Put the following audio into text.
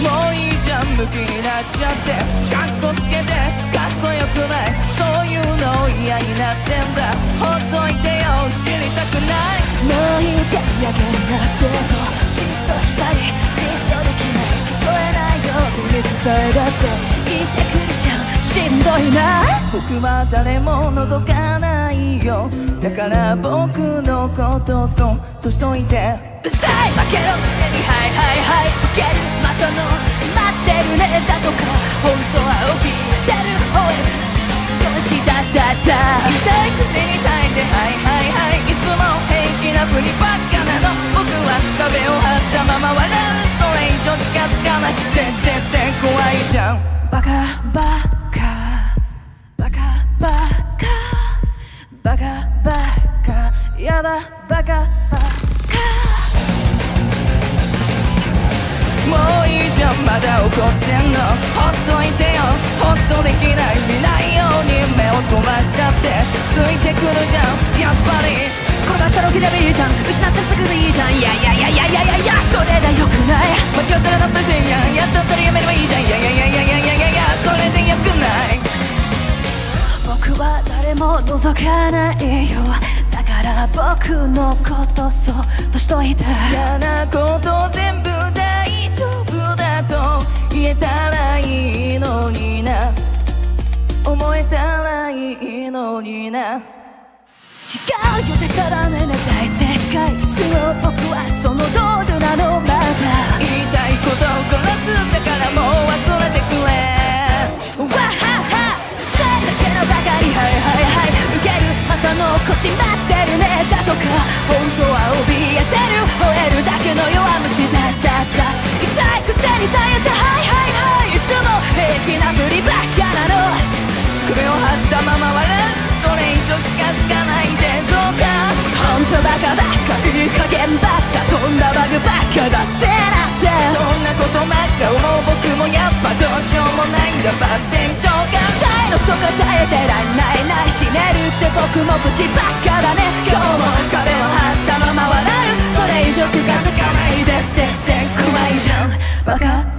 もういいじゃん向きになっちゃって。かっこつけてかっこよくない。そういうの嫌になってんだ。ほっといてよ知りたくない。もういいじゃんやけになっても嫉妬したりじっとできない。聞こえないようにさえだって。言ってくい。な僕は誰も覗かないよ。だから僕のことそっとしといて。うさい。負けろ胸にはいはいはい。受ける。またの待ってるね。だとか本当は怯えてる。方へどうした？だだ痛いくせに耐えてはいはいはい。いつも平気なふりばっかなの。僕は壁を張ったまま笑う。それ以上近づかないてってって怖いじゃん。バカバカバカバカやだバカバカ。もういいじゃんまだ怒ってんのほっといてよほっとできない見ないように目をそらしたってついてくるじゃんやっぱり。カ転がったら起きればいいじゃん失ったすぐでいいじゃん。いやいやいやいやいやいやそれ覗かないよだから僕のことそっとしといて嫌なこと全部大丈夫だと言えたらいいのにな。思えたらいいのにな。違うよだからしまってるねだとか本当は怯えてる。吠えるだけの弱虫だった。痛いくせに耐えてはいはいはい。いつも平気なふりばっかなの。首を張ったまま笑うそれ以上近づかないでどうか。本当バカばっかい僕も口ばっかだね。今日も壁を張ったまま笑う。それ以上近づかないでってって怖いじゃん。バカ